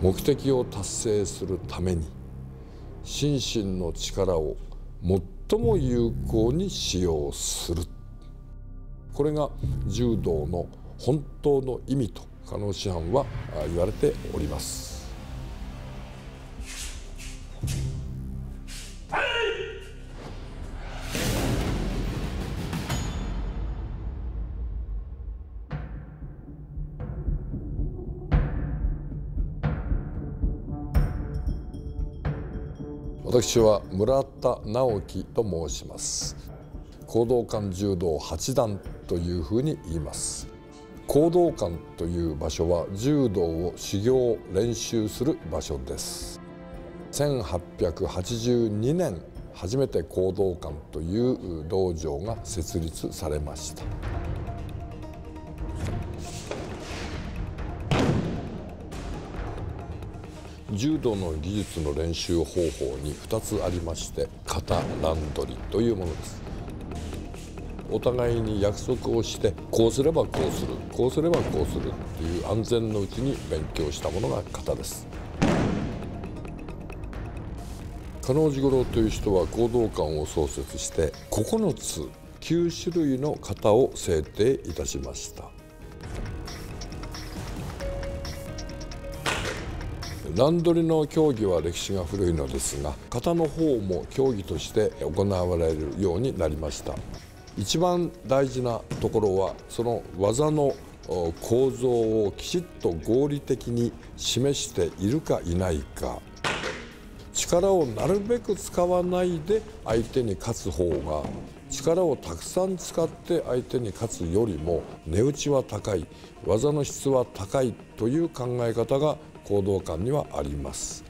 目的を達成するために心身の力を最も有効に使用するこれが柔道の本当の意味と加納師範は言われております。私は村田直樹と申します。行動館柔道八段というふうに言います。行動館という場所は柔道を修行練習する場所です。1882年初めて行動館という道場が設立されました。柔道の技術の練習方法に2つありまして型乱取りというものです。お互いに約束をしてこうすればこうするこうすればこうするっていう安全のうちに勉強したものが型です。加納治五郎という人は行動館を創設して9つ9種類の型を制定いたしました。乱取りの競技は歴史が古いのですが型の方も競技として行われるようになりました。一番大事なところはその技の構造をきちっと合理的に示しているかいないか。力をなるべく使わないで相手に勝つ方が力をたくさん使って相手に勝つよりも値打ちは高い技の質は高いという考え方が行動感にはあります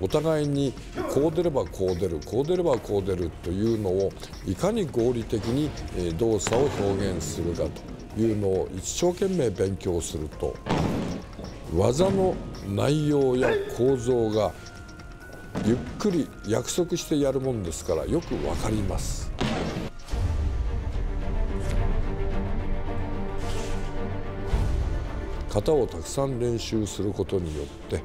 お互いにこう出ればこう出るこう出ればこう出るというのをいかに合理的に動作を表現するかというのを一生懸命勉強すると技の内容や構造がゆっくり約束してやるもんですからよく分かります。型をたくさん練習することによって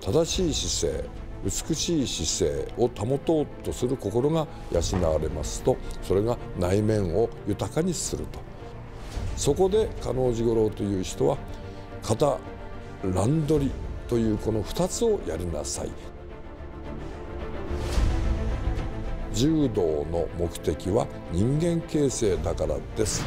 正しい姿勢美しい姿勢を保とうとする心が養われますとそれが内面を豊かにすると。そこで加納治五郎という人は型乱取りというこの2つをやりなさい。柔道の目的は人間形成だからです。